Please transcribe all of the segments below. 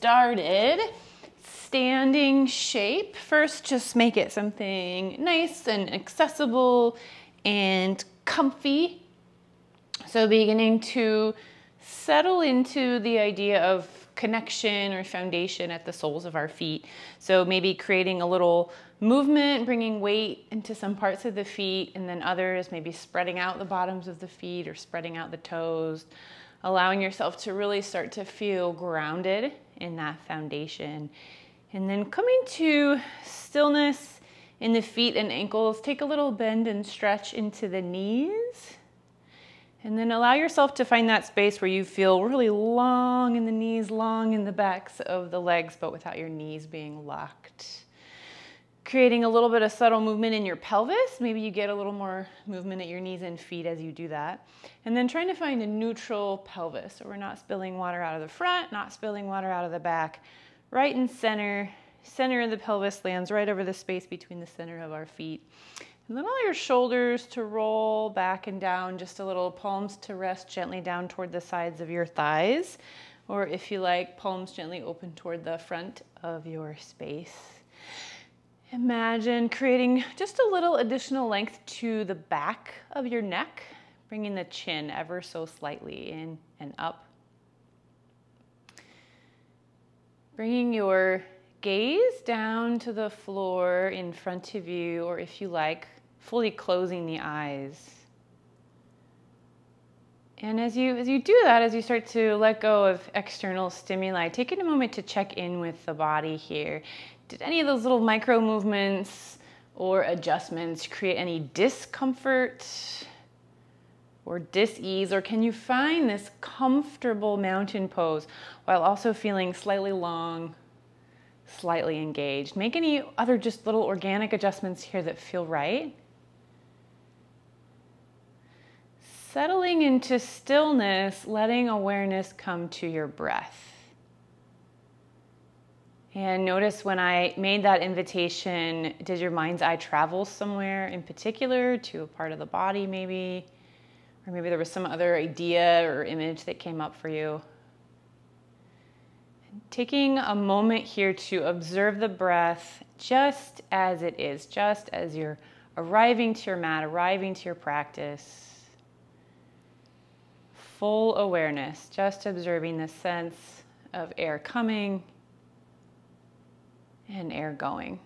started, standing shape. First, just make it something nice and accessible and comfy. So beginning to settle into the idea of connection or foundation at the soles of our feet. So maybe creating a little movement, bringing weight into some parts of the feet, and then others, maybe spreading out the bottoms of the feet or spreading out the toes, allowing yourself to really start to feel grounded in that foundation. And then coming to stillness in the feet and ankles, take a little bend and stretch into the knees. And then allow yourself to find that space where you feel really long in the knees, long in the backs of the legs, but without your knees being locked. Creating a little bit of subtle movement in your pelvis. Maybe you get a little more movement at your knees and feet as you do that. And then trying to find a neutral pelvis. So we're not spilling water out of the front, not spilling water out of the back. Right in center, center of the pelvis lands right over the space between the center of our feet. And then allow your shoulders to roll back and down just a little, palms to rest gently down toward the sides of your thighs. Or if you like, palms gently open toward the front of your space. Imagine creating just a little additional length to the back of your neck, bringing the chin ever so slightly in and up. Bringing your gaze down to the floor in front of you, or if you like, fully closing the eyes. And as you, as you do that, as you start to let go of external stimuli, taking a moment to check in with the body here. Did any of those little micro movements or adjustments create any discomfort or dis-ease? Or can you find this comfortable mountain pose while also feeling slightly long, slightly engaged? Make any other just little organic adjustments here that feel right. settling into stillness, letting awareness come to your breath. And notice when I made that invitation, did your mind's eye travel somewhere in particular to a part of the body, maybe? Or maybe there was some other idea or image that came up for you. taking a moment here to observe the breath just as it is, just as you're arriving to your mat, arriving to your practice full awareness, just observing the sense of air coming and air going.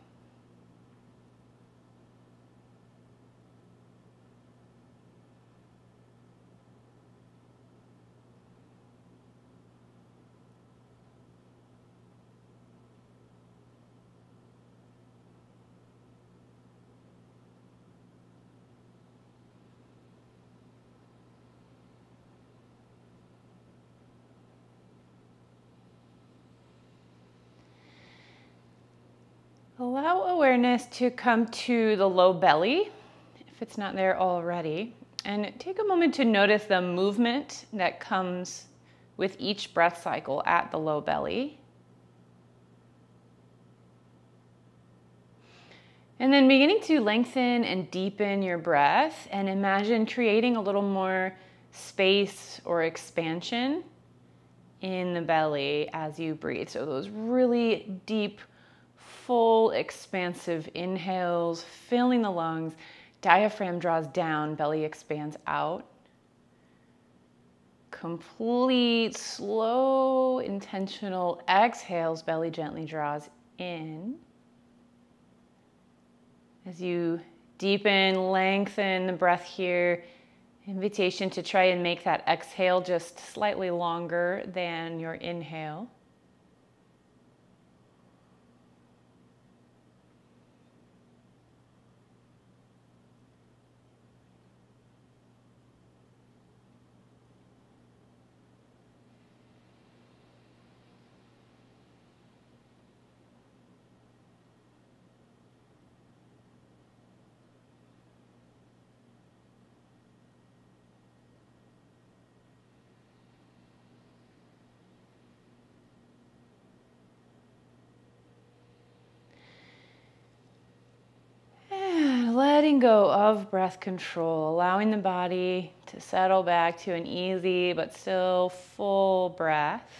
Allow awareness to come to the low belly, if it's not there already. And take a moment to notice the movement that comes with each breath cycle at the low belly. And then beginning to lengthen and deepen your breath and imagine creating a little more space or expansion in the belly as you breathe. So those really deep full expansive inhales, filling the lungs. Diaphragm draws down, belly expands out. Complete, slow, intentional exhales, belly gently draws in. As you deepen, lengthen the breath here, invitation to try and make that exhale just slightly longer than your inhale. letting go of breath control, allowing the body to settle back to an easy but still full breath.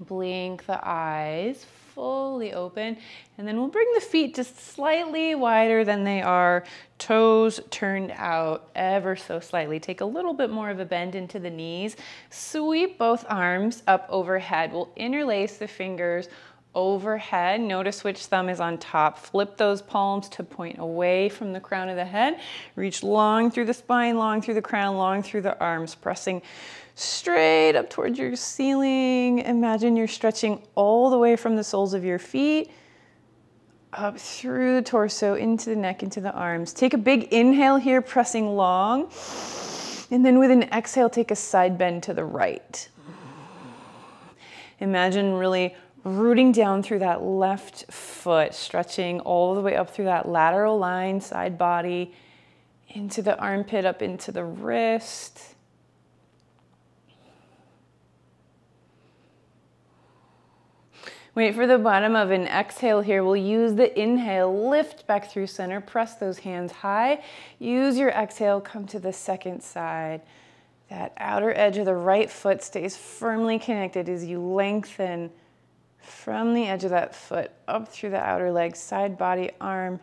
Blink the eyes fully open. And then we'll bring the feet just slightly wider than they are. Toes turned out ever so slightly. Take a little bit more of a bend into the knees. Sweep both arms up overhead. We'll interlace the fingers overhead. Notice which thumb is on top. Flip those palms to point away from the crown of the head. Reach long through the spine, long through the crown, long through the arms, pressing straight up towards your ceiling. Imagine you're stretching all the way from the soles of your feet up through the torso, into the neck, into the arms. Take a big inhale here, pressing long. And then with an exhale, take a side bend to the right. Imagine really rooting down through that left foot, stretching all the way up through that lateral line, side body, into the armpit, up into the wrist. Wait for the bottom of an exhale here. We'll use the inhale, lift back through center, press those hands high. Use your exhale, come to the second side. That outer edge of the right foot stays firmly connected as you lengthen from the edge of that foot up through the outer leg, side body, arm,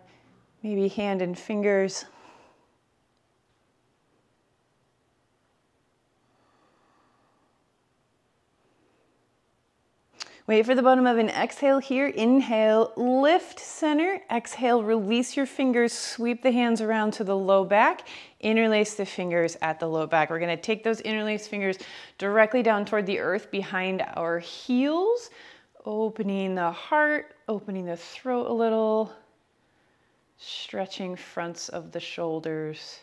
maybe hand and fingers. Wait for the bottom of an exhale here. Inhale, lift center. Exhale, release your fingers, sweep the hands around to the low back. Interlace the fingers at the low back. We're gonna take those interlaced fingers directly down toward the earth behind our heels, opening the heart, opening the throat a little, stretching fronts of the shoulders.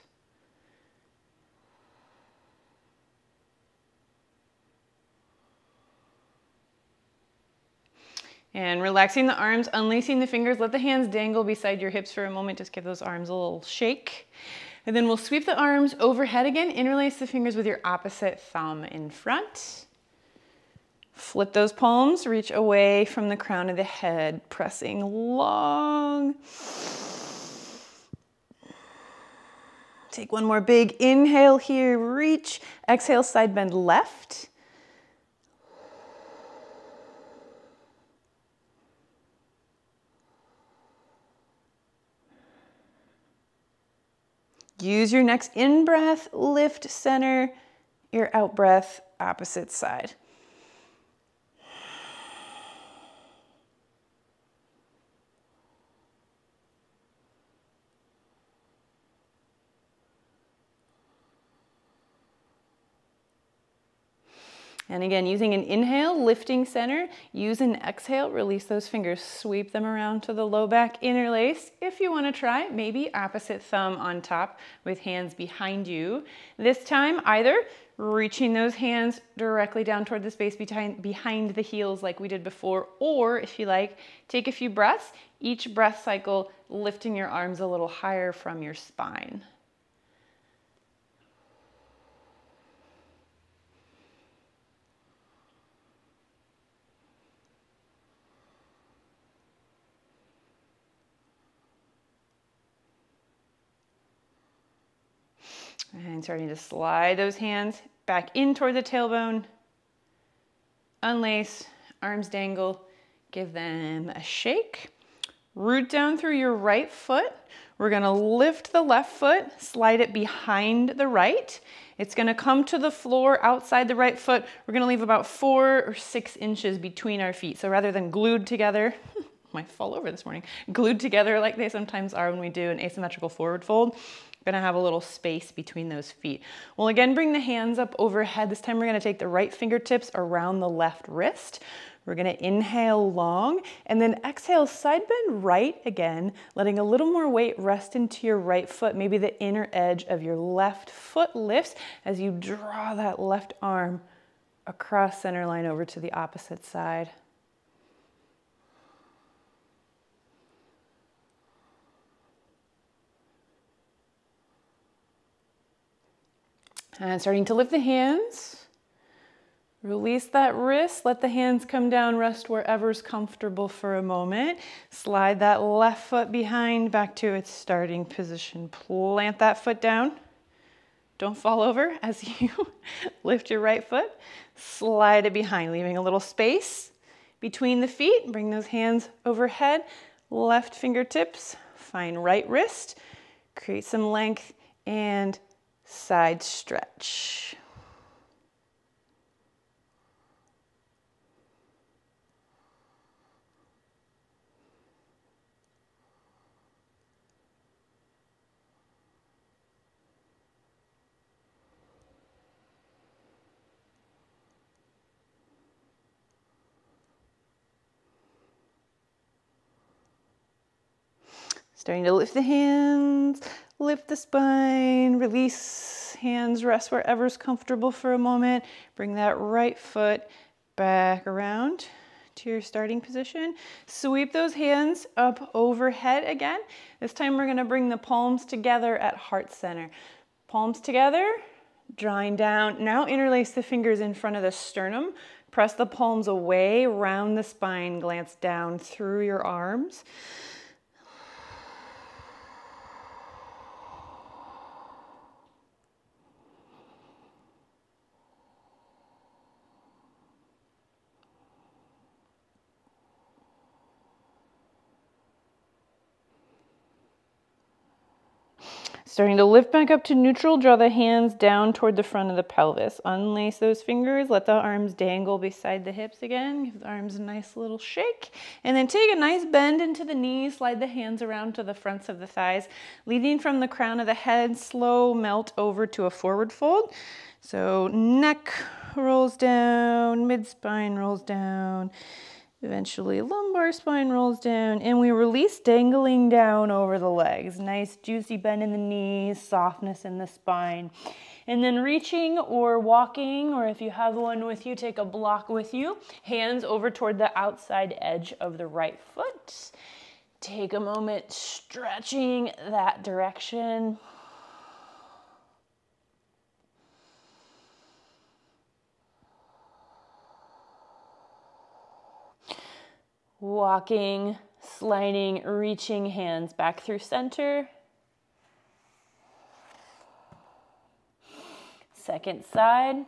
And relaxing the arms, unlacing the fingers, let the hands dangle beside your hips for a moment. Just give those arms a little shake. And then we'll sweep the arms overhead again. Interlace the fingers with your opposite thumb in front. Flip those palms, reach away from the crown of the head, pressing long. Take one more big inhale here, reach. Exhale, side bend left. Use your next in breath, lift center, your out breath, opposite side. And again, using an inhale, lifting center, use an exhale, release those fingers, sweep them around to the low back, interlace. If you wanna try, maybe opposite thumb on top with hands behind you. This time, either reaching those hands directly down toward the space behind, behind the heels like we did before, or if you like, take a few breaths, each breath cycle lifting your arms a little higher from your spine. Starting to slide those hands back in toward the tailbone. Unlace, arms dangle, give them a shake. Root down through your right foot. We're gonna lift the left foot, slide it behind the right. It's gonna come to the floor outside the right foot. We're gonna leave about four or six inches between our feet. So rather than glued together, might fall over this morning, glued together like they sometimes are when we do an asymmetrical forward fold, gonna have a little space between those feet. We'll again bring the hands up overhead. This time we're gonna take the right fingertips around the left wrist. We're gonna inhale long and then exhale side bend right again, letting a little more weight rest into your right foot. Maybe the inner edge of your left foot lifts as you draw that left arm across center line over to the opposite side. And starting to lift the hands. Release that wrist, let the hands come down, rest wherever's comfortable for a moment. Slide that left foot behind back to its starting position. Plant that foot down. Don't fall over as you lift your right foot. Slide it behind, leaving a little space. between the feet. Bring those hands overhead. Left fingertips, find right wrist. Create some length and side stretch. Starting to lift the hands, lift the spine, release hands, rest wherever's comfortable for a moment. Bring that right foot back around to your starting position. Sweep those hands up overhead again. This time we're gonna bring the palms together at heart center. Palms together, drawing down. Now interlace the fingers in front of the sternum. Press the palms away, round the spine, glance down through your arms. Starting to lift back up to neutral, draw the hands down toward the front of the pelvis. Unlace those fingers, let the arms dangle beside the hips again. Give the arms a nice little shake. And then take a nice bend into the knees, slide the hands around to the fronts of the thighs. Leading from the crown of the head, slow melt over to a forward fold. So neck rolls down, mid-spine rolls down. Eventually lumbar spine rolls down and we release dangling down over the legs. Nice juicy bend in the knees, softness in the spine. And then reaching or walking, or if you have one with you, take a block with you. Hands over toward the outside edge of the right foot. Take a moment stretching that direction. Walking, sliding, reaching hands back through center. Second side.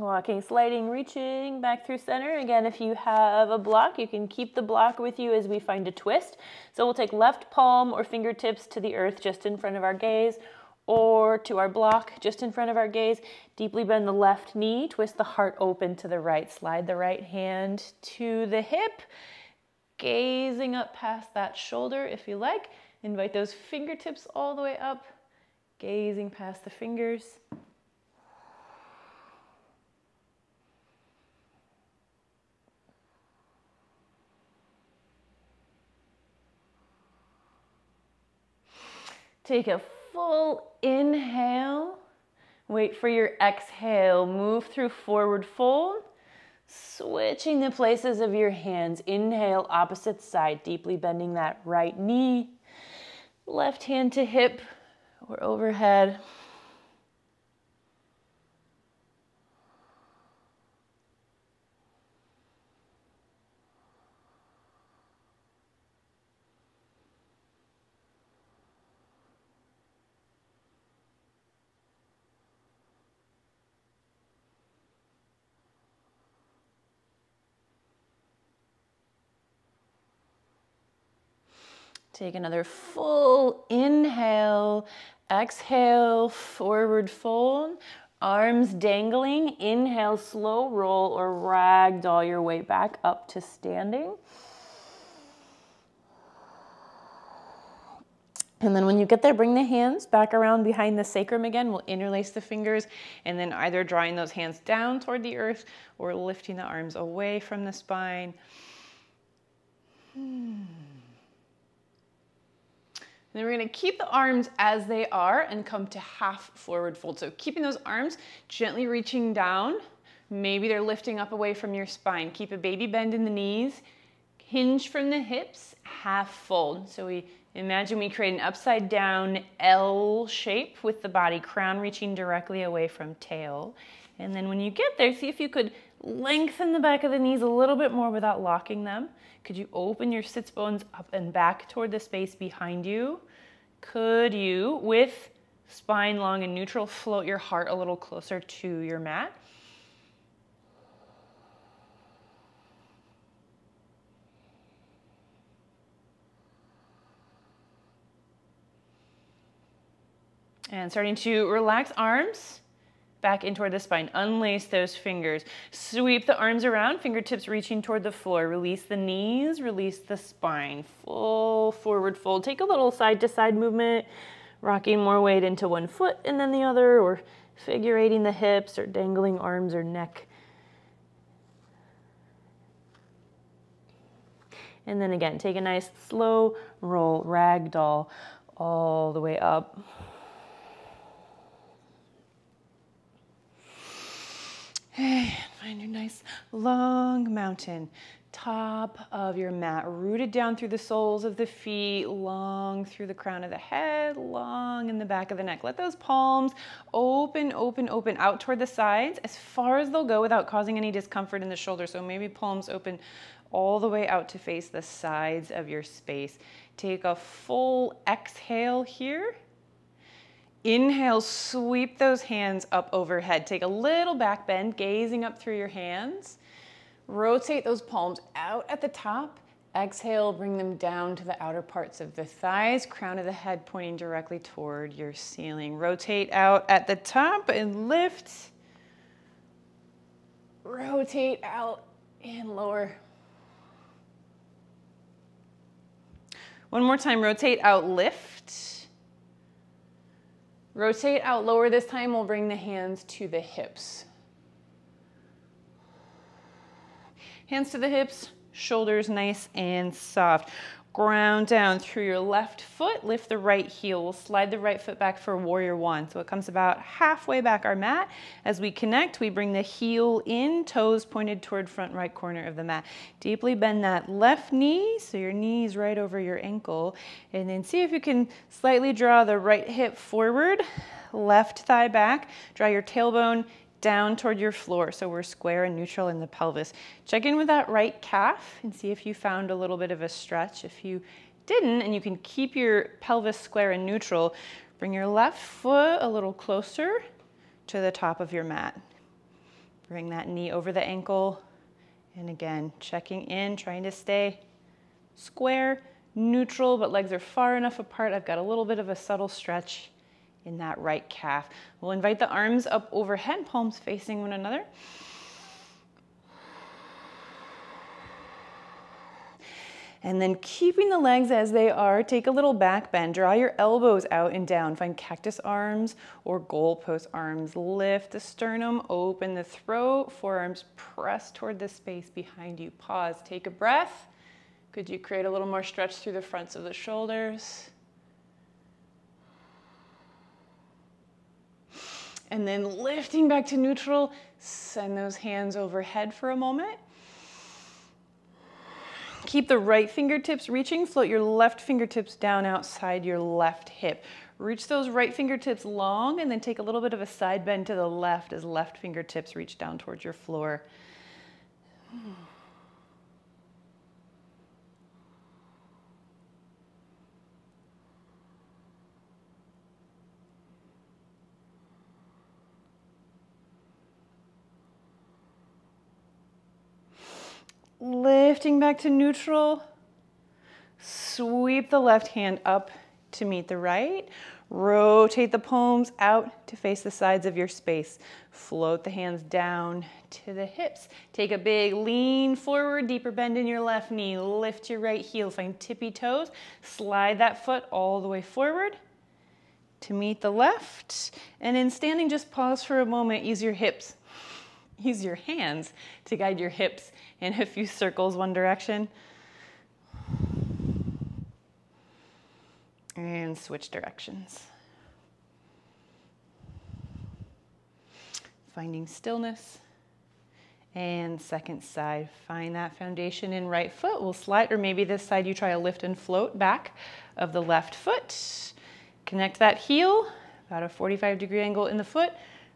Walking, sliding, reaching back through center. Again, if you have a block, you can keep the block with you as we find a twist. So we'll take left palm or fingertips to the earth just in front of our gaze or to our block just in front of our gaze. Deeply bend the left knee, twist the heart open to the right. Slide the right hand to the hip, gazing up past that shoulder if you like. Invite those fingertips all the way up, gazing past the fingers. Take a full inhale. Wait for your exhale. Move through forward fold. Switching the places of your hands. Inhale, opposite side, deeply bending that right knee. Left hand to hip or overhead. Take another full inhale, exhale, forward fold, arms dangling. Inhale, slow roll or ragdoll your way back up to standing. And then when you get there, bring the hands back around behind the sacrum again. We'll interlace the fingers and then either drawing those hands down toward the earth or lifting the arms away from the spine. Hmm. Then we're gonna keep the arms as they are and come to half forward fold. So keeping those arms gently reaching down. Maybe they're lifting up away from your spine. Keep a baby bend in the knees. Hinge from the hips, half fold. So we imagine we create an upside down L shape with the body crown reaching directly away from tail. And then when you get there, see if you could lengthen the back of the knees a little bit more without locking them. Could you open your sits bones up and back toward the space behind you? Could you, with spine long and neutral, float your heart a little closer to your mat? And starting to relax arms back in toward the spine. Unlace those fingers. Sweep the arms around, fingertips reaching toward the floor. Release the knees, release the spine. Full forward fold. Take a little side to side movement, rocking more weight into one foot and then the other, or figurating the hips or dangling arms or neck. And then again, take a nice slow roll, ragdoll all the way up. find your nice long mountain. Top of your mat, rooted down through the soles of the feet, long through the crown of the head, long in the back of the neck. Let those palms open, open, open out toward the sides as far as they'll go without causing any discomfort in the shoulder. So maybe palms open all the way out to face the sides of your space. Take a full exhale here. Inhale, sweep those hands up overhead. Take a little back bend, gazing up through your hands. Rotate those palms out at the top. Exhale, bring them down to the outer parts of the thighs, crown of the head pointing directly toward your ceiling. Rotate out at the top and lift. Rotate out and lower. One more time, rotate out, lift. Rotate out lower this time. We'll bring the hands to the hips. Hands to the hips, shoulders nice and soft. Ground down through your left foot, lift the right heel. We'll slide the right foot back for warrior one. So it comes about halfway back our mat. As we connect, we bring the heel in, toes pointed toward front right corner of the mat. Deeply bend that left knee, so your knee's right over your ankle. And then see if you can slightly draw the right hip forward, left thigh back. Draw your tailbone down toward your floor so we're square and neutral in the pelvis. Check in with that right calf and see if you found a little bit of a stretch. If you didn't and you can keep your pelvis square and neutral, bring your left foot a little closer to the top of your mat. Bring that knee over the ankle. And again, checking in, trying to stay square, neutral, but legs are far enough apart. I've got a little bit of a subtle stretch in that right calf. We'll invite the arms up overhead, palms facing one another. And then keeping the legs as they are, take a little back bend. Draw your elbows out and down. Find cactus arms or goalpost arms. Lift the sternum, open the throat, forearms press toward the space behind you. Pause, take a breath. Could you create a little more stretch through the fronts of the shoulders? And then lifting back to neutral, send those hands overhead for a moment. Keep the right fingertips reaching, float your left fingertips down outside your left hip. Reach those right fingertips long and then take a little bit of a side bend to the left as left fingertips reach down towards your floor. Lifting back to neutral. Sweep the left hand up to meet the right. Rotate the palms out to face the sides of your space. Float the hands down to the hips. Take a big lean forward, deeper bend in your left knee. Lift your right heel, find tippy toes. Slide that foot all the way forward to meet the left. And in standing, just pause for a moment. Use your hips, use your hands to guide your hips in a few circles one direction. And switch directions. Finding stillness And second side, find that foundation in right foot. We'll slide, or maybe this side you try a lift and float back of the left foot. Connect that heel, about a 45 degree angle in the foot.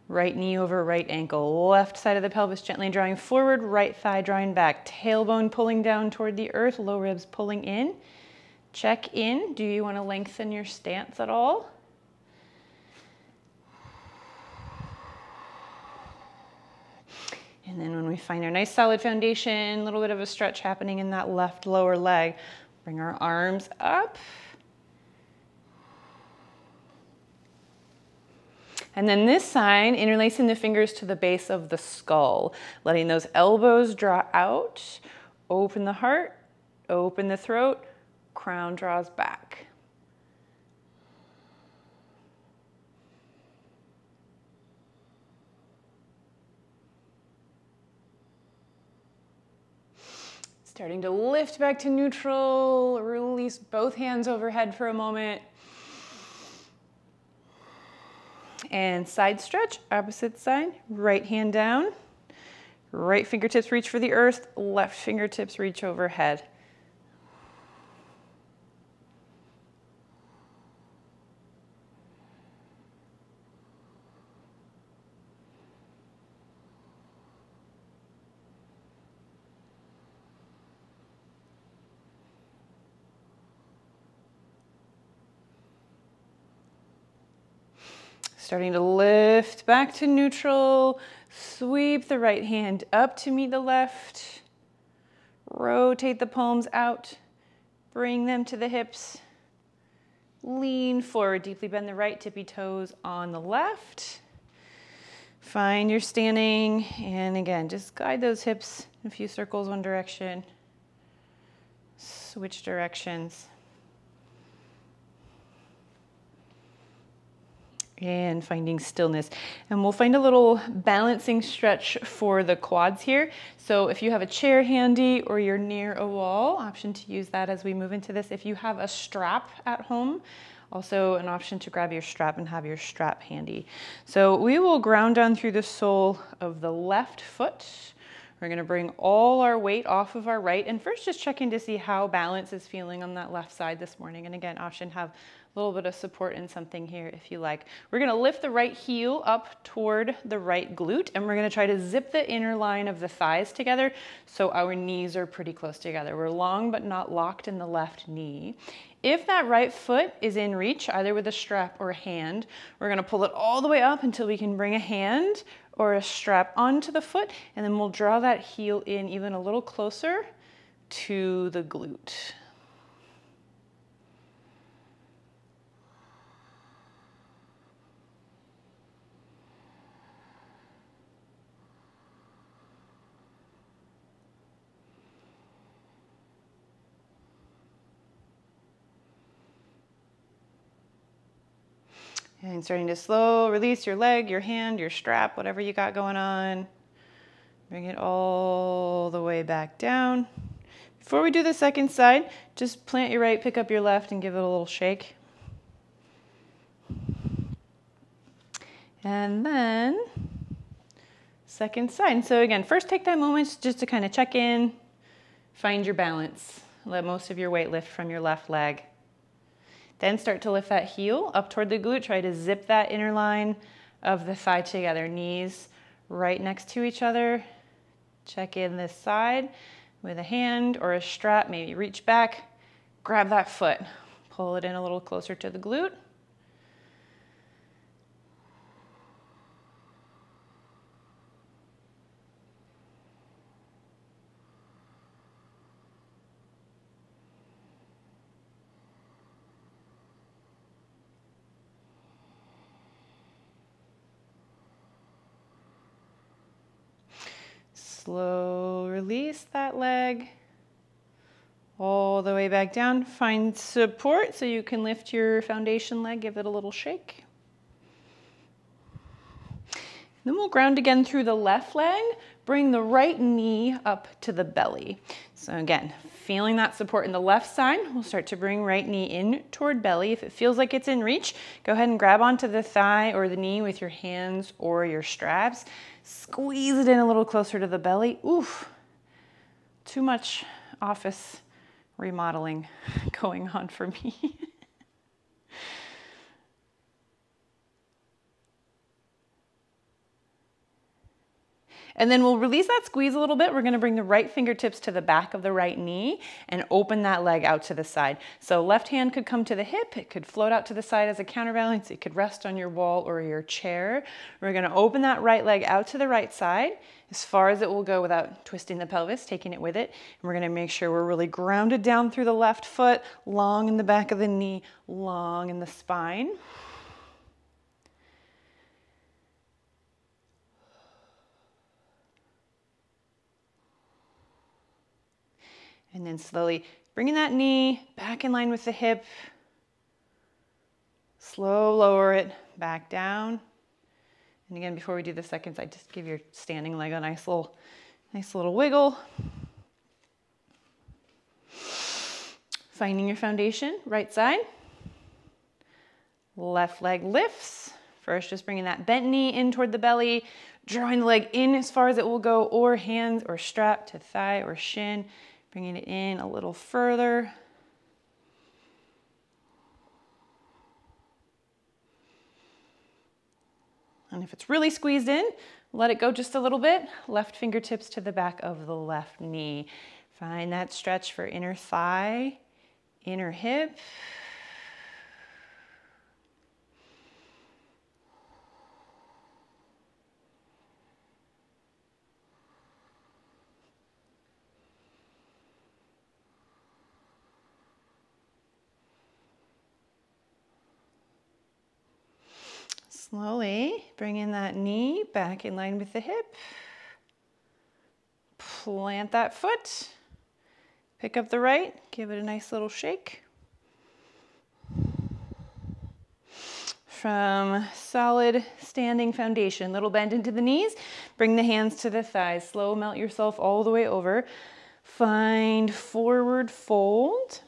Right knee over right ankle. Left side of the pelvis gently drawing forward, right thigh drawing back. Tailbone pulling down toward the earth, low ribs pulling in. Check in. Do you want to lengthen your stance at all? And then when we find our nice solid foundation, a little bit of a stretch happening in that left lower leg, bring our arms up. And then this sign, interlacing the fingers to the base of the skull, letting those elbows draw out, open the heart, open the throat, crown draws back. Starting to lift back to neutral, release both hands overhead for a moment. And side stretch, opposite side, right hand down. Right fingertips reach for the earth, left fingertips reach overhead. Starting to lift back to neutral. Sweep the right hand up to meet the left. Rotate the palms out. Bring them to the hips. Lean forward, deeply bend the right tippy toes on the left. Find your standing, and again, just guide those hips a few circles one direction. Switch directions. And finding stillness. And we'll find a little balancing stretch for the quads here. So if you have a chair handy or you're near a wall, option to use that as we move into this. If you have a strap at home, also an option to grab your strap and have your strap handy. So we will ground down through the sole of the left foot. We're gonna bring all our weight off of our right and first just checking to see how balance is feeling on that left side this morning. And again, option have a little bit of support in something here if you like. We're gonna lift the right heel up toward the right glute and we're gonna try to zip the inner line of the thighs together so our knees are pretty close together. We're long but not locked in the left knee. If that right foot is in reach, either with a strap or a hand, we're gonna pull it all the way up until we can bring a hand or a strap onto the foot and then we'll draw that heel in even a little closer to the glute. And starting to slow release your leg, your hand, your strap, whatever you got going on. Bring it all the way back down. Before we do the second side, just plant your right, pick up your left, and give it a little shake. And then second side. So again, first take that moment just to kind of check in, find your balance. Let most of your weight lift from your left leg. Then start to lift that heel up toward the glute. Try to zip that inner line of the thigh together. Knees right next to each other. Check in this side with a hand or a strap. Maybe reach back, grab that foot. Pull it in a little closer to the glute. Slow release that leg all the way back down. Find support so you can lift your foundation leg, give it a little shake. Then we'll ground again through the left leg. Bring the right knee up to the belly. So again, feeling that support in the left side, we'll start to bring right knee in toward belly. If it feels like it's in reach, go ahead and grab onto the thigh or the knee with your hands or your straps. Squeeze it in a little closer to the belly. Oof, too much office remodeling going on for me. And then we'll release that squeeze a little bit. We're gonna bring the right fingertips to the back of the right knee and open that leg out to the side. So left hand could come to the hip, it could float out to the side as a counterbalance, it could rest on your wall or your chair. We're gonna open that right leg out to the right side as far as it will go without twisting the pelvis, taking it with it. And we're gonna make sure we're really grounded down through the left foot, long in the back of the knee, long in the spine. And then slowly bringing that knee back in line with the hip. Slow lower it back down. And again, before we do the seconds, I just give your standing leg a nice little, nice little wiggle. Finding your foundation, right side. Left leg lifts. First, just bringing that bent knee in toward the belly, drawing the leg in as far as it will go, or hands or strap to thigh or shin, Bringing it in a little further. And if it's really squeezed in, let it go just a little bit. Left fingertips to the back of the left knee. Find that stretch for inner thigh, inner hip. Slowly bringing that knee back in line with the hip. Plant that foot. Pick up the right, give it a nice little shake. From solid standing foundation, little bend into the knees, bring the hands to the thighs, slow melt yourself all the way over. Find forward fold.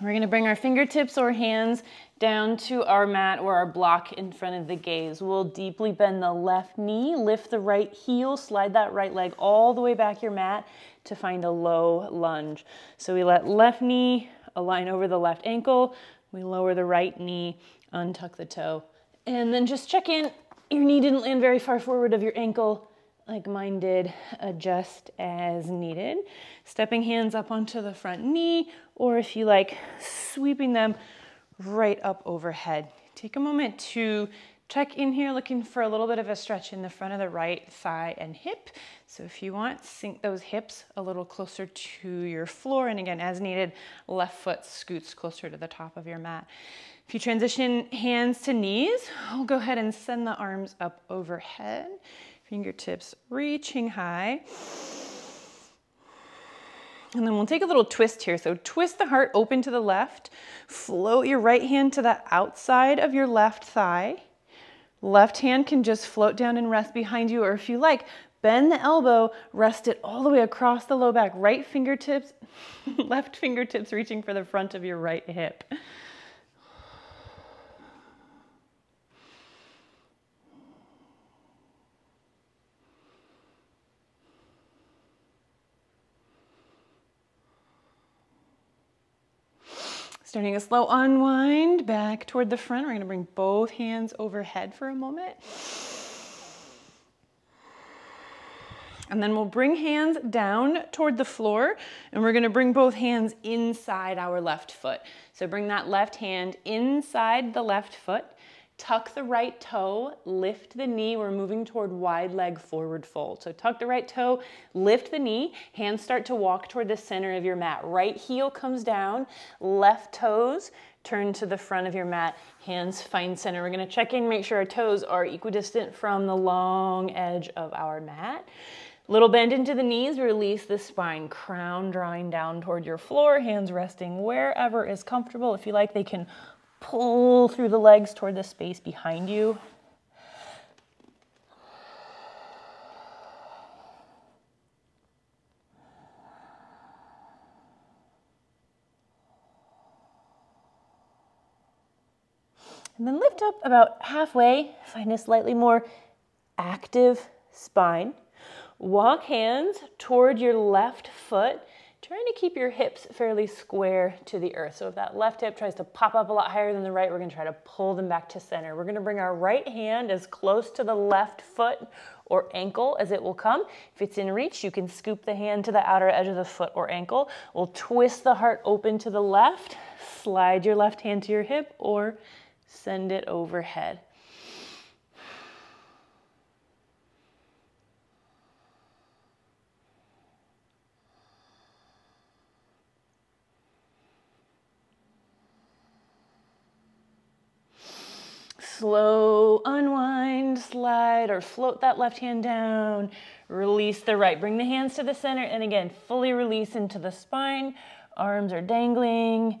We're gonna bring our fingertips or hands down to our mat or our block in front of the gaze. We'll deeply bend the left knee, lift the right heel, slide that right leg all the way back your mat to find a low lunge. So we let left knee align over the left ankle, we lower the right knee, untuck the toe, and then just check in. Your knee didn't land very far forward of your ankle like mine did, adjust as needed. Stepping hands up onto the front knee, or if you like, sweeping them right up overhead. Take a moment to check in here, looking for a little bit of a stretch in the front of the right thigh and hip. So if you want, sink those hips a little closer to your floor. And again, as needed, left foot scoots closer to the top of your mat. If you transition hands to knees, I'll go ahead and send the arms up overhead. Fingertips reaching high. And then we'll take a little twist here. So twist the heart open to the left, float your right hand to the outside of your left thigh. Left hand can just float down and rest behind you, or if you like, bend the elbow, rest it all the way across the low back. Right fingertips, left fingertips reaching for the front of your right hip. Starting a slow unwind back toward the front. We're gonna bring both hands overhead for a moment. And then we'll bring hands down toward the floor and we're gonna bring both hands inside our left foot. So bring that left hand inside the left foot Tuck the right toe, lift the knee. We're moving toward wide leg forward fold. So tuck the right toe, lift the knee, hands start to walk toward the center of your mat. Right heel comes down, left toes turn to the front of your mat, hands find center. We're gonna check in, make sure our toes are equidistant from the long edge of our mat. Little bend into the knees, release the spine, crown drawing down toward your floor, hands resting wherever is comfortable. If you like, they can Pull through the legs toward the space behind you. And then lift up about halfway, find a slightly more active spine. Walk hands toward your left foot trying to keep your hips fairly square to the earth. So if that left hip tries to pop up a lot higher than the right, we're gonna try to pull them back to center. We're gonna bring our right hand as close to the left foot or ankle as it will come. If it's in reach, you can scoop the hand to the outer edge of the foot or ankle. We'll twist the heart open to the left, slide your left hand to your hip or send it overhead. Slow unwind, slide, or float that left hand down. Release the right. Bring the hands to the center, and again, fully release into the spine. Arms are dangling,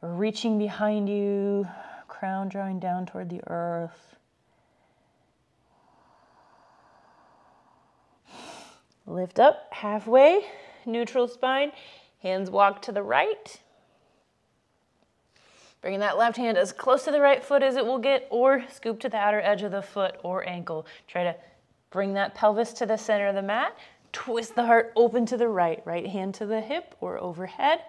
reaching behind you crown drawing down toward the earth. Lift up halfway, neutral spine. Hands walk to the right. Bringing that left hand as close to the right foot as it will get, or scoop to the outer edge of the foot or ankle. Try to bring that pelvis to the center of the mat. Twist the heart open to the right. Right hand to the hip or overhead.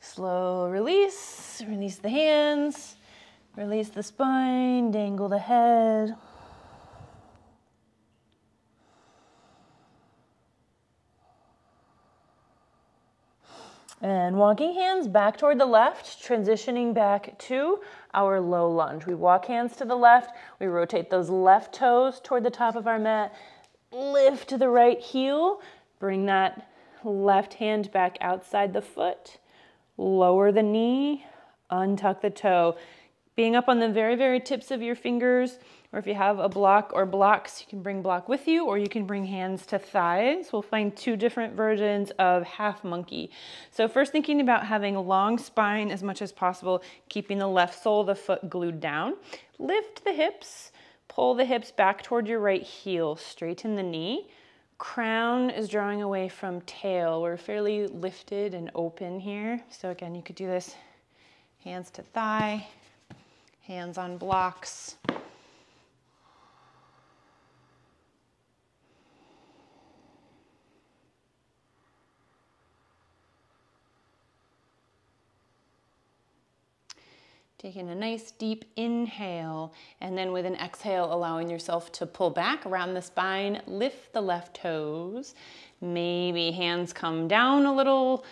Slow release, release the hands, release the spine, dangle the head. And walking hands back toward the left, transitioning back to our low lunge. We walk hands to the left, we rotate those left toes toward the top of our mat, lift the right heel, bring that left hand back outside the foot, lower the knee, untuck the toe. Being up on the very, very tips of your fingers, or if you have a block or blocks, you can bring block with you, or you can bring hands to thighs. We'll find two different versions of half monkey. So first thinking about having a long spine as much as possible, keeping the left sole of the foot glued down. Lift the hips, pull the hips back toward your right heel, straighten the knee. Crown is drawing away from tail. We're fairly lifted and open here. So again, you could do this hands to thigh, hands on blocks. Taking a nice deep inhale, and then with an exhale, allowing yourself to pull back around the spine, lift the left toes. Maybe hands come down a little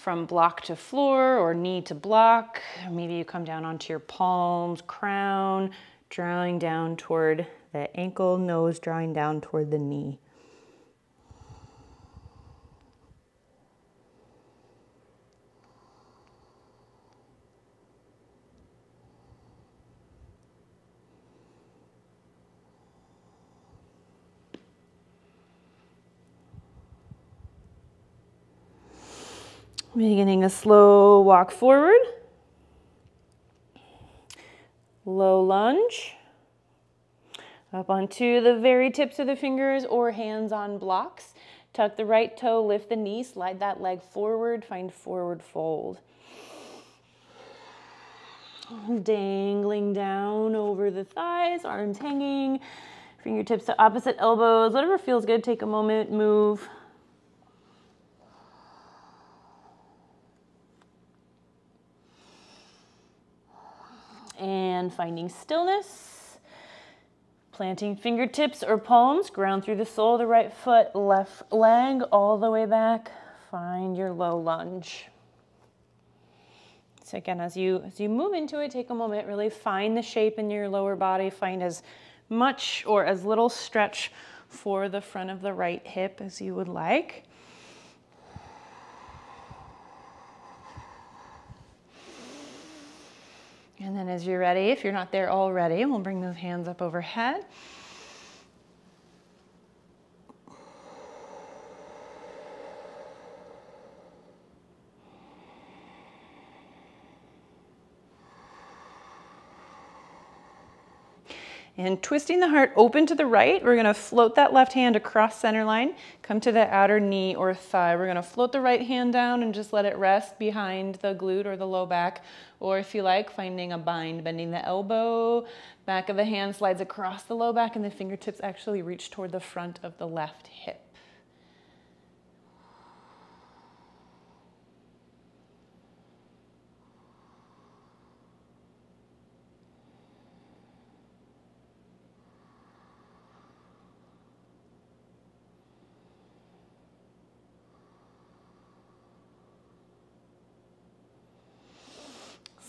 from block to floor or knee to block. Maybe you come down onto your palms, crown, drawing down toward the ankle, nose drawing down toward the knee. Beginning a slow walk forward. Low lunge. Up onto the very tips of the fingers or hands on blocks. Tuck the right toe, lift the knee, slide that leg forward, find forward fold. Dangling down over the thighs, arms hanging, fingertips to opposite elbows, whatever feels good. Take a moment, move. And finding stillness. Planting fingertips or palms, ground through the sole of the right foot, left leg all the way back. Find your low lunge. So again, as you, as you move into it, take a moment, really find the shape in your lower body, find as much or as little stretch for the front of the right hip as you would like. And then as you're ready, if you're not there already, we'll bring those hands up overhead. And twisting the heart open to the right, we're gonna float that left hand across center line, come to the outer knee or thigh. We're gonna float the right hand down and just let it rest behind the glute or the low back. Or if you like, finding a bind, bending the elbow, back of the hand slides across the low back and the fingertips actually reach toward the front of the left hip.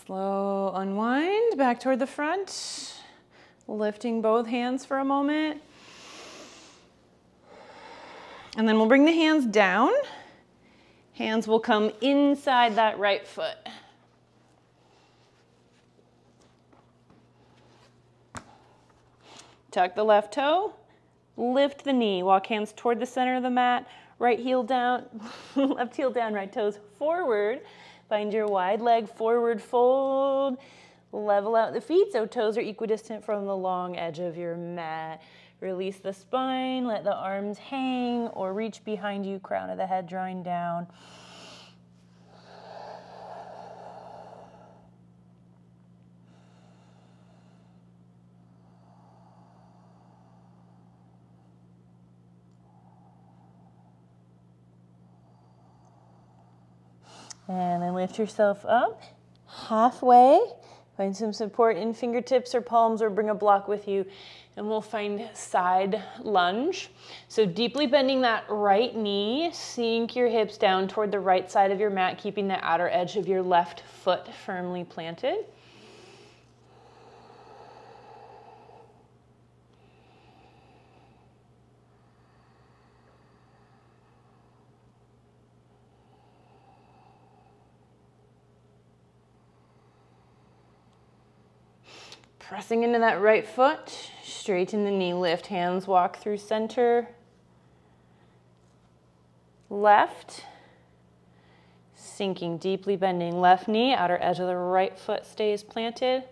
Slow unwind back toward the front, lifting both hands for a moment. And then we'll bring the hands down. Hands will come inside that right foot. Tuck the left toe, lift the knee, walk hands toward the center of the mat, right heel down, left heel down, right toes forward. Find your wide leg forward fold. Level out the feet so toes are equidistant from the long edge of your mat. Release the spine, let the arms hang or reach behind you, crown of the head drawing down. And then lift yourself up halfway. Find some support in fingertips or palms or bring a block with you. And we'll find side lunge. So deeply bending that right knee, sink your hips down toward the right side of your mat, keeping the outer edge of your left foot firmly planted. Pressing into that right foot, straighten the knee, lift, hands walk through center. Left, sinking deeply, bending left knee, outer edge of the right foot stays planted.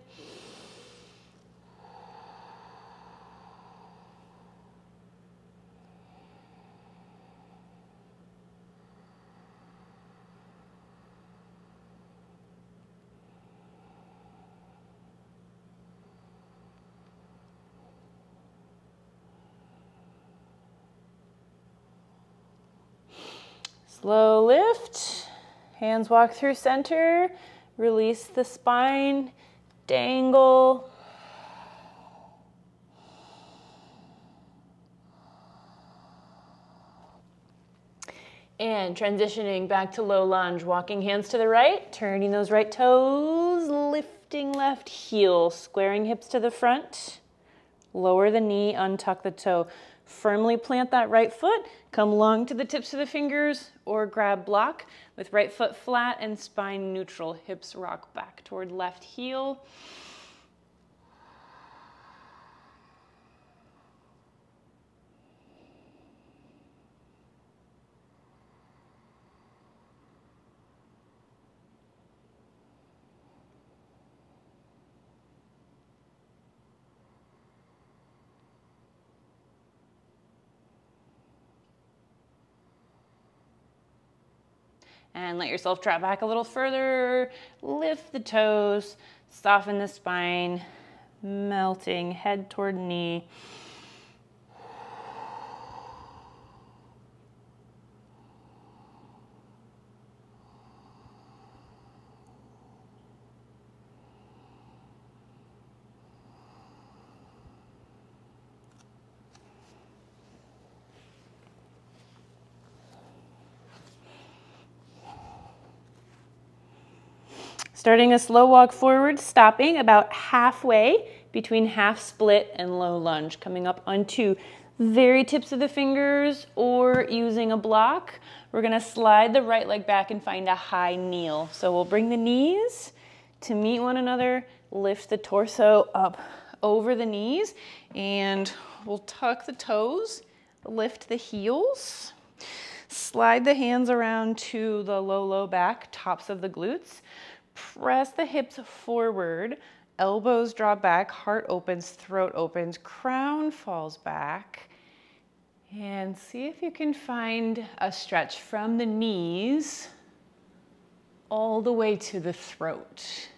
Slow lift, hands walk through center, release the spine, dangle. And transitioning back to low lunge, walking hands to the right, turning those right toes, lifting left heel, squaring hips to the front, lower the knee, untuck the toe. Firmly plant that right foot, come long to the tips of the fingers or grab block with right foot flat and spine neutral. Hips rock back toward left heel. And let yourself drop back a little further. Lift the toes, soften the spine, melting head toward knee. Starting a slow walk forward, stopping about halfway between half split and low lunge, coming up onto very tips of the fingers or using a block. We're gonna slide the right leg back and find a high kneel. So we'll bring the knees to meet one another, lift the torso up over the knees, and we'll tuck the toes, lift the heels, slide the hands around to the low, low back, tops of the glutes. Press the hips forward, elbows draw back, heart opens, throat opens, crown falls back. And see if you can find a stretch from the knees all the way to the throat.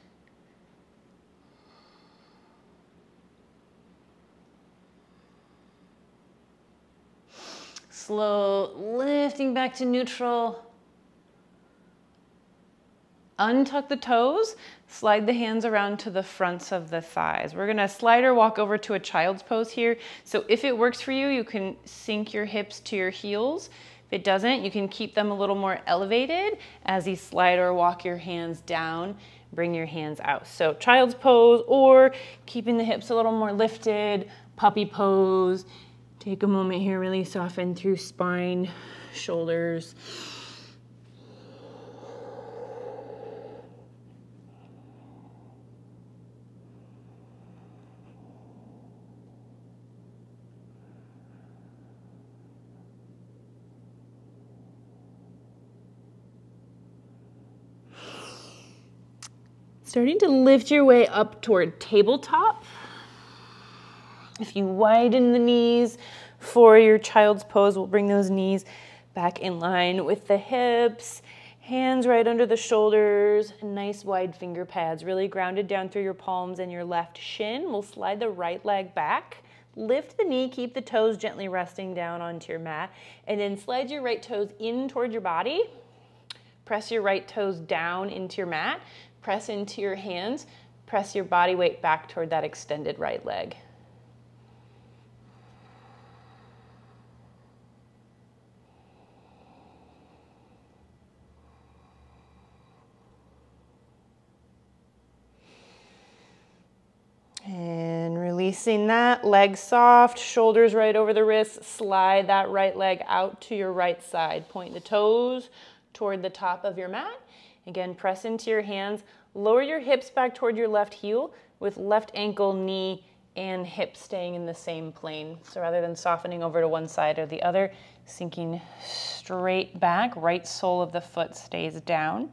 Slow lifting back to neutral. Untuck the toes, slide the hands around to the fronts of the thighs. We're gonna slide or walk over to a child's pose here. So if it works for you, you can sink your hips to your heels. If it doesn't, you can keep them a little more elevated as you slide or walk your hands down, bring your hands out. So child's pose or keeping the hips a little more lifted, puppy pose. Take a moment here, really soften through spine, shoulders. Starting to lift your way up toward tabletop. If you widen the knees for your child's pose, we'll bring those knees back in line with the hips. Hands right under the shoulders, nice wide finger pads, really grounded down through your palms and your left shin. We'll slide the right leg back. Lift the knee, keep the toes gently resting down onto your mat, and then slide your right toes in toward your body. Press your right toes down into your mat. Press into your hands. Press your body weight back toward that extended right leg. And releasing that, leg soft, shoulders right over the wrists, slide that right leg out to your right side. Point the toes toward the top of your mat. Again, press into your hands, lower your hips back toward your left heel with left ankle, knee, and hip staying in the same plane. So rather than softening over to one side or the other, sinking straight back, right sole of the foot stays down.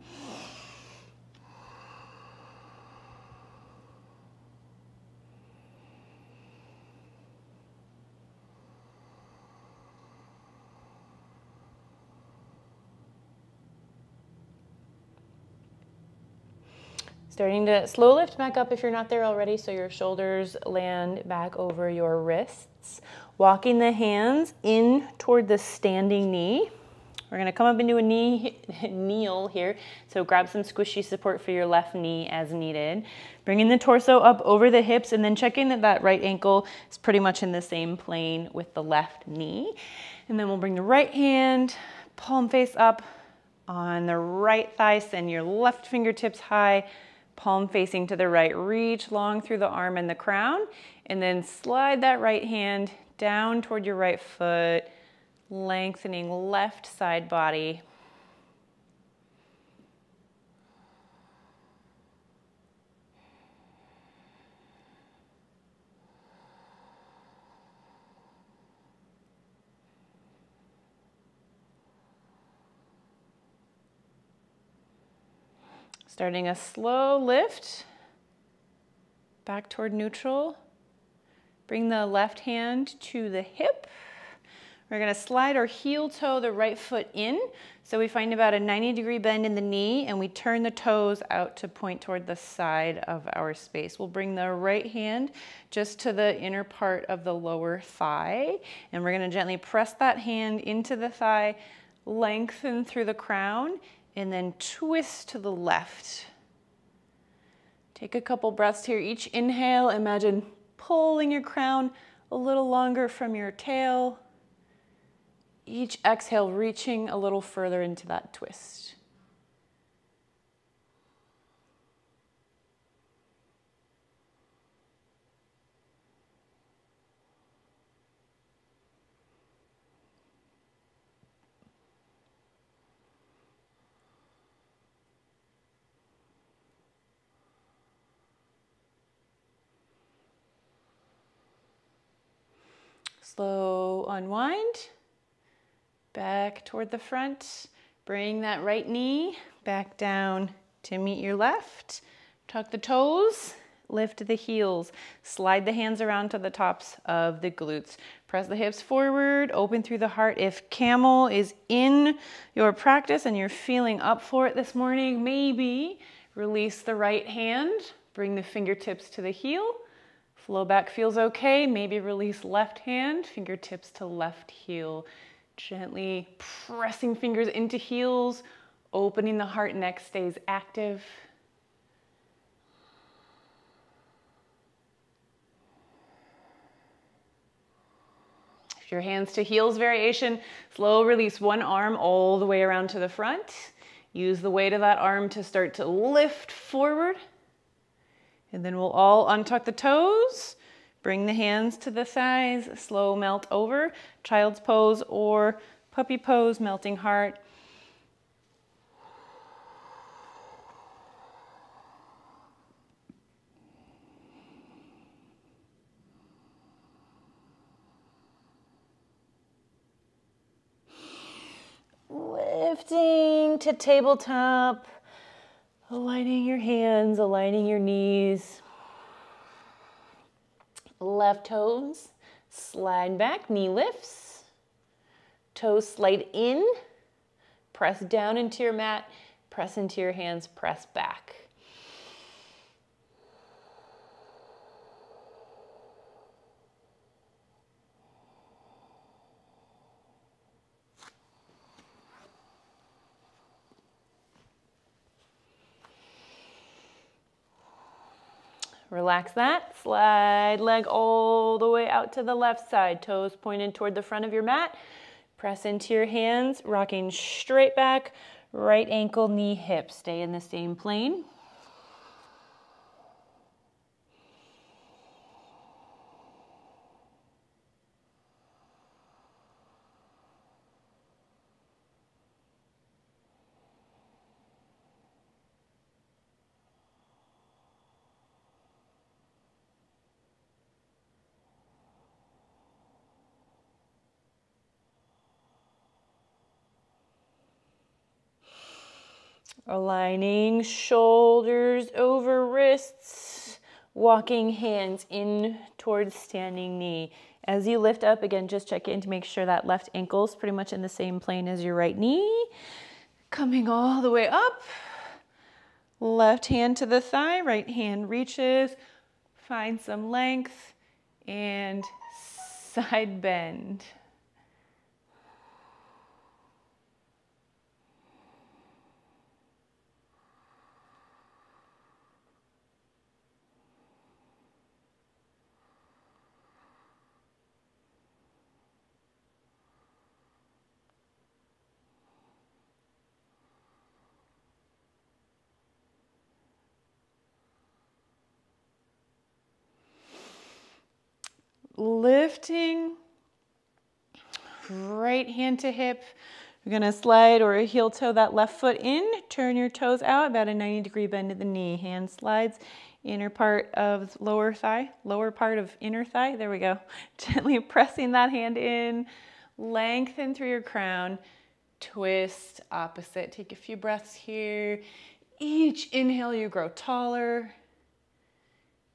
Starting to slow lift back up if you're not there already, so your shoulders land back over your wrists. Walking the hands in toward the standing knee. We're gonna come up into a knee kneel here. So grab some squishy support for your left knee as needed. Bringing the torso up over the hips and then checking that that right ankle is pretty much in the same plane with the left knee. And then we'll bring the right hand, palm face up on the right thigh, send your left fingertips high, palm facing to the right. Reach long through the arm and the crown, and then slide that right hand down toward your right foot, lengthening left side body. Starting a slow lift back toward neutral. Bring the left hand to the hip. We're gonna slide our heel toe the right foot in. So we find about a 90 degree bend in the knee and we turn the toes out to point toward the side of our space. We'll bring the right hand just to the inner part of the lower thigh. And we're gonna gently press that hand into the thigh, lengthen through the crown and then twist to the left. Take a couple breaths here. Each inhale, imagine pulling your crown a little longer from your tail. Each exhale, reaching a little further into that twist. Slow unwind. Back toward the front. Bring that right knee back down to meet your left. Tuck the toes. lift the heels, slide the hands around to the tops of the glutes. Press the hips forward, open through the heart. If camel is in your practice and you're feeling up for it this morning, maybe release the right hand, bring the fingertips to the heel. Flow back feels okay. Maybe release left hand, fingertips to left heel. Gently pressing fingers into heels, opening the heart neck stays active. If your hands to heels variation, slow release one arm all the way around to the front. Use the weight of that arm to start to lift forward. And then we'll all untuck the toes, bring the hands to the thighs, slow melt over, child's pose or puppy pose, melting heart. lifting to tabletop, aligning your hands, aligning your knees. Left toes slide back, knee lifts. Toes slide in, press down into your mat, press into your hands, press back. Relax that. Slide leg all the way out to the left side. Toes pointed toward the front of your mat. Press into your hands, rocking straight back. Right ankle, knee, hip. Stay in the same plane. Aligning shoulders over wrists, walking hands in towards standing knee. As you lift up, again, just check in to make sure that left ankle is pretty much in the same plane as your right knee. Coming all the way up. Left hand to the thigh, right hand reaches. Find some length and side bend. Lifting, right hand to hip. We're gonna slide or heel toe that left foot in, turn your toes out, about a 90 degree bend to the knee. Hand slides, inner part of lower thigh, lower part of inner thigh, there we go. Gently pressing that hand in, lengthen through your crown, twist opposite. Take a few breaths here. Each inhale, you grow taller.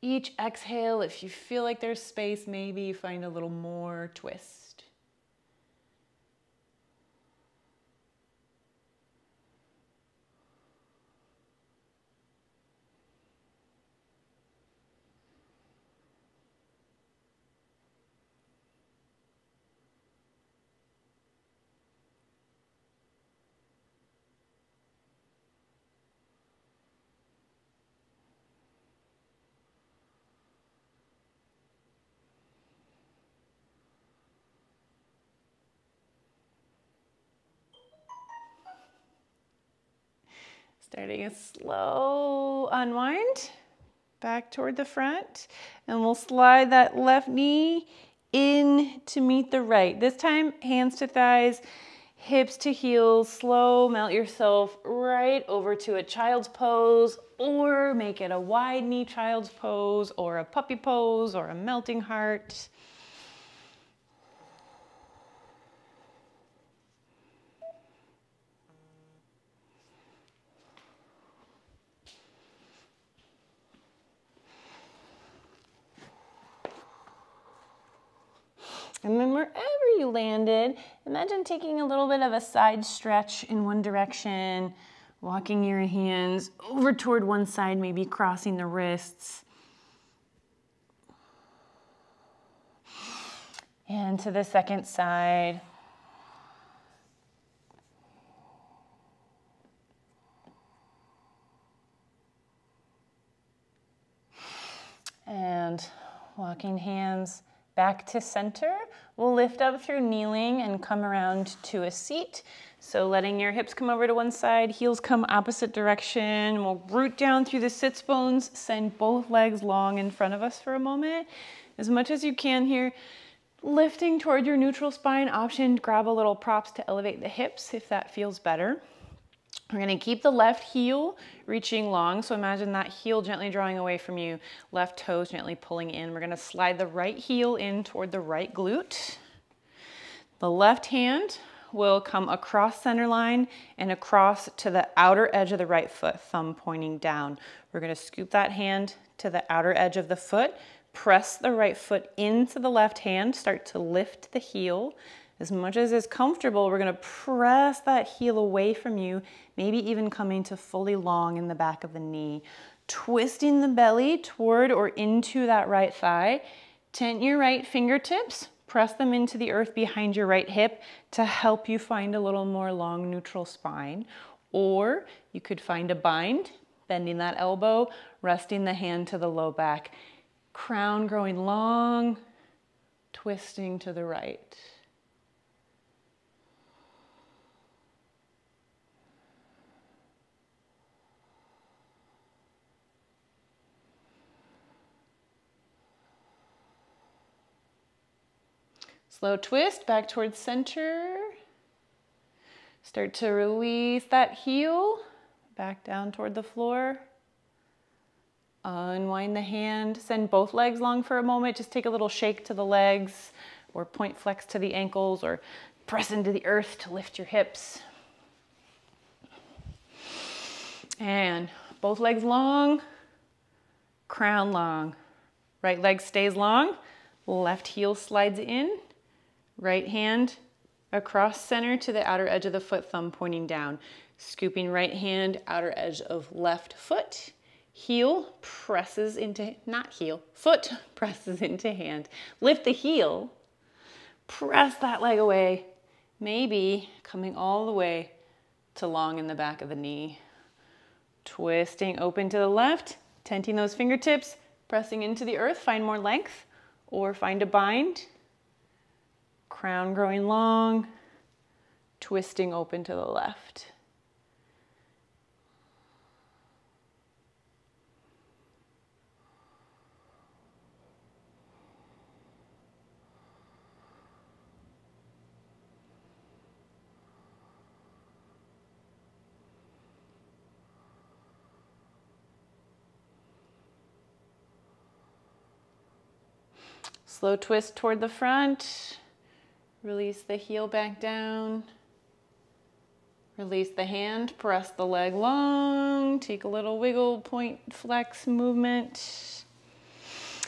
Each exhale, if you feel like there's space, maybe find a little more twist. Starting a slow unwind back toward the front. And we'll slide that left knee in to meet the right. This time, hands to thighs, hips to heels. Slow melt yourself right over to a child's pose or make it a wide knee child's pose or a puppy pose or a melting heart. And then wherever you landed, imagine taking a little bit of a side stretch in one direction, walking your hands over toward one side, maybe crossing the wrists. And to the second side. And walking hands back to center. We'll lift up through kneeling and come around to a seat. So letting your hips come over to one side, heels come opposite direction. We'll root down through the sits bones, send both legs long in front of us for a moment. As much as you can here, lifting toward your neutral spine option, grab a little props to elevate the hips if that feels better. We're gonna keep the left heel reaching long. So imagine that heel gently drawing away from you, left toes gently pulling in. We're gonna slide the right heel in toward the right glute. The left hand will come across center line and across to the outer edge of the right foot, thumb pointing down. We're gonna scoop that hand to the outer edge of the foot, press the right foot into the left hand, start to lift the heel, as much as is comfortable, we're gonna press that heel away from you, maybe even coming to fully long in the back of the knee. Twisting the belly toward or into that right thigh. Tent your right fingertips, press them into the earth behind your right hip to help you find a little more long neutral spine. Or you could find a bind, bending that elbow, resting the hand to the low back. Crown growing long, twisting to the right. Slow twist back towards center. Start to release that heel back down toward the floor. Unwind the hand, send both legs long for a moment. Just take a little shake to the legs or point flex to the ankles or press into the earth to lift your hips. And both legs long, crown long. Right leg stays long, left heel slides in. Right hand across center to the outer edge of the foot, thumb pointing down. Scooping right hand, outer edge of left foot. Heel presses into, not heel, foot presses into hand. Lift the heel, press that leg away. Maybe coming all the way to long in the back of the knee. Twisting open to the left, tenting those fingertips, pressing into the earth, find more length, or find a bind crown growing long, twisting open to the left. Slow twist toward the front. Release the heel back down. Release the hand, press the leg long, take a little wiggle, point, flex movement.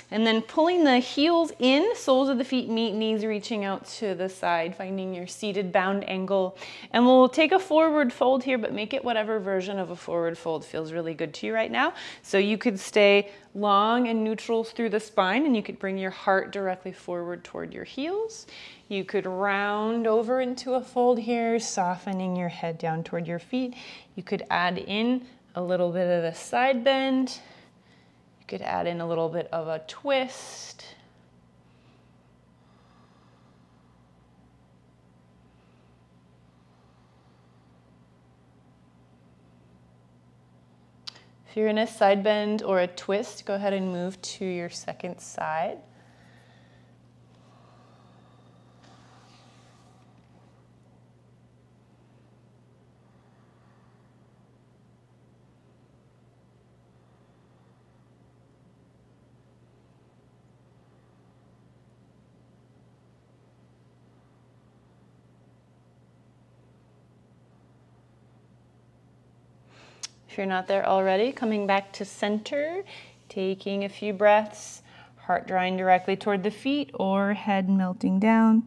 And then pulling the heels in, soles of the feet meet, knees reaching out to the side, finding your seated bound angle. And we'll take a forward fold here, but make it whatever version of a forward fold feels really good to you right now. So you could stay long and neutral through the spine, and you could bring your heart directly forward toward your heels. You could round over into a fold here, softening your head down toward your feet. You could add in a little bit of a side bend could add in a little bit of a twist. If you're in a side bend or a twist, go ahead and move to your second side. If you're not there already, coming back to center, taking a few breaths, heart drawing directly toward the feet or head melting down.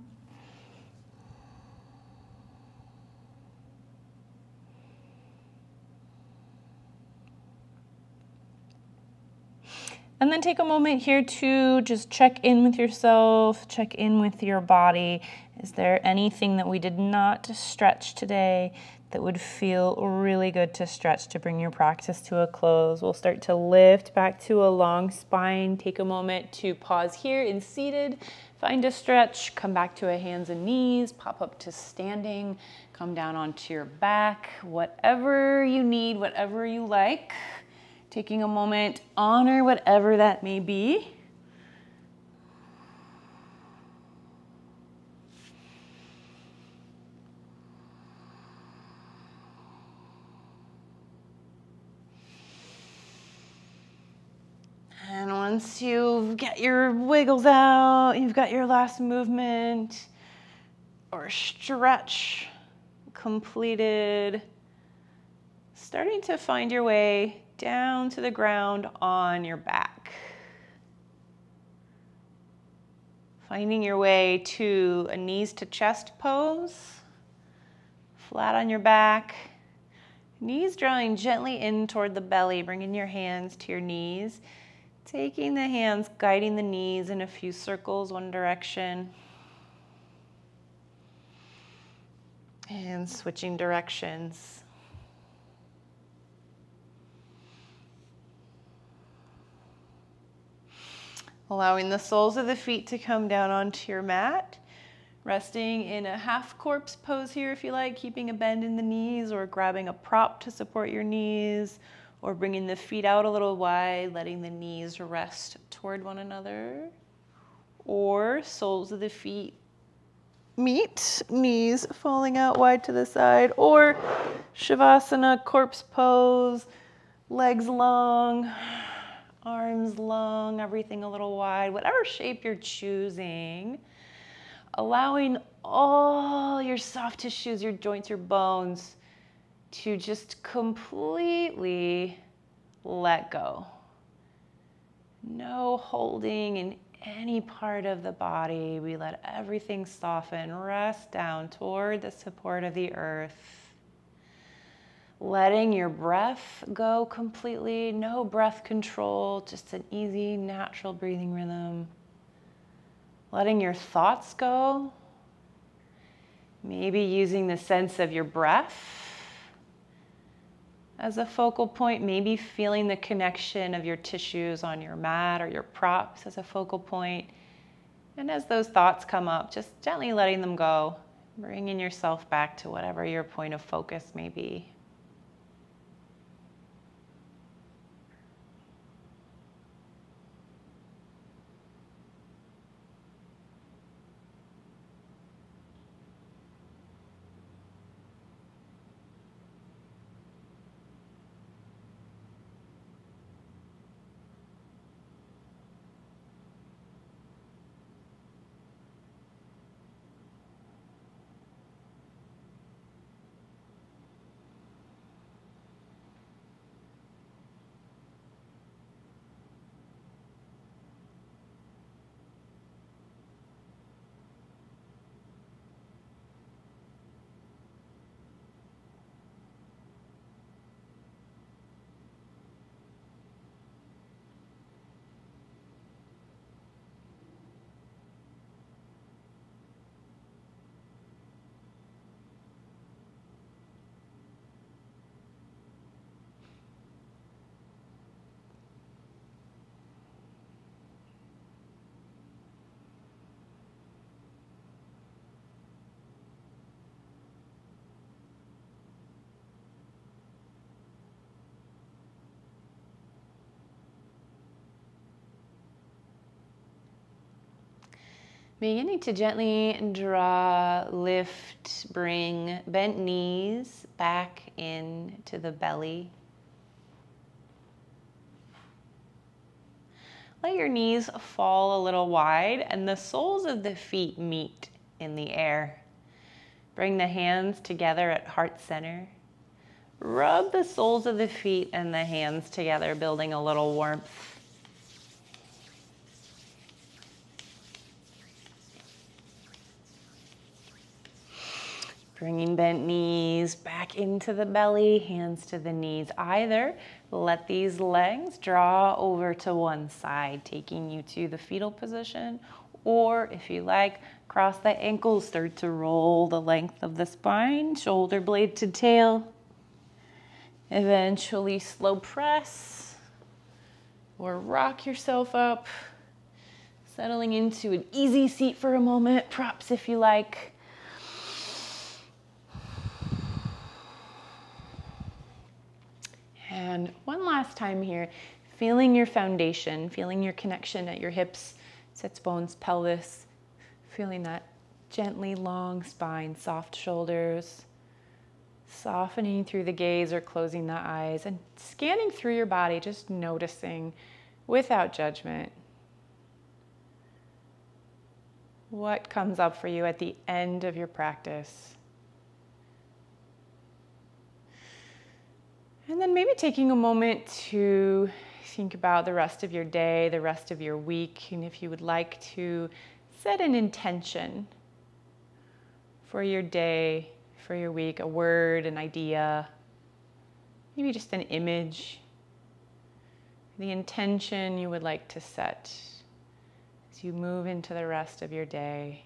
And then take a moment here to just check in with yourself, check in with your body. Is there anything that we did not stretch today that would feel really good to stretch to bring your practice to a close? We'll start to lift back to a long spine. Take a moment to pause here in seated. Find a stretch, come back to a hands and knees, pop up to standing, come down onto your back, whatever you need, whatever you like. Taking a moment, honor whatever that may be. And once you've get your wiggles out, you've got your last movement or stretch completed, starting to find your way down to the ground on your back. Finding your way to a knees to chest pose, flat on your back. Knees drawing gently in toward the belly, bringing your hands to your knees. Taking the hands, guiding the knees in a few circles, one direction. And switching directions. Allowing the soles of the feet to come down onto your mat. Resting in a half corpse pose here if you like, keeping a bend in the knees or grabbing a prop to support your knees or bringing the feet out a little wide, letting the knees rest toward one another. Or soles of the feet meet, knees falling out wide to the side. Or Shavasana, corpse pose, legs long, arms long, everything a little wide, whatever shape you're choosing, allowing all your soft tissues, your joints, your bones to just completely let go. No holding in any part of the body. We let everything soften, rest down toward the support of the earth letting your breath go completely, no breath control, just an easy, natural breathing rhythm. Letting your thoughts go, maybe using the sense of your breath as a focal point, maybe feeling the connection of your tissues on your mat or your props as a focal point. And as those thoughts come up, just gently letting them go, bringing yourself back to whatever your point of focus may be. Beginning to gently draw, lift, bring bent knees back into the belly. Let your knees fall a little wide and the soles of the feet meet in the air. Bring the hands together at heart center. Rub the soles of the feet and the hands together, building a little warmth. Bringing bent knees back into the belly, hands to the knees. Either let these legs draw over to one side, taking you to the fetal position, or if you like, cross the ankles, start to roll the length of the spine, shoulder blade to tail. Eventually, slow press or rock yourself up, settling into an easy seat for a moment, props if you like. And one last time here, feeling your foundation, feeling your connection at your hips, sits bones, pelvis, feeling that gently long spine, soft shoulders, softening through the gaze or closing the eyes, and scanning through your body, just noticing without judgment what comes up for you at the end of your practice. And then maybe taking a moment to think about the rest of your day, the rest of your week, and if you would like to set an intention for your day, for your week, a word, an idea, maybe just an image, the intention you would like to set as you move into the rest of your day.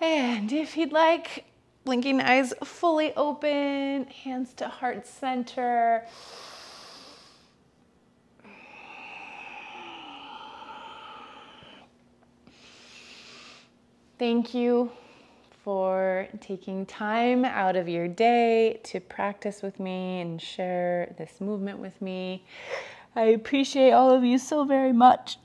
And if you'd like, blinking eyes fully open, hands to heart center. Thank you for taking time out of your day to practice with me and share this movement with me. I appreciate all of you so very much.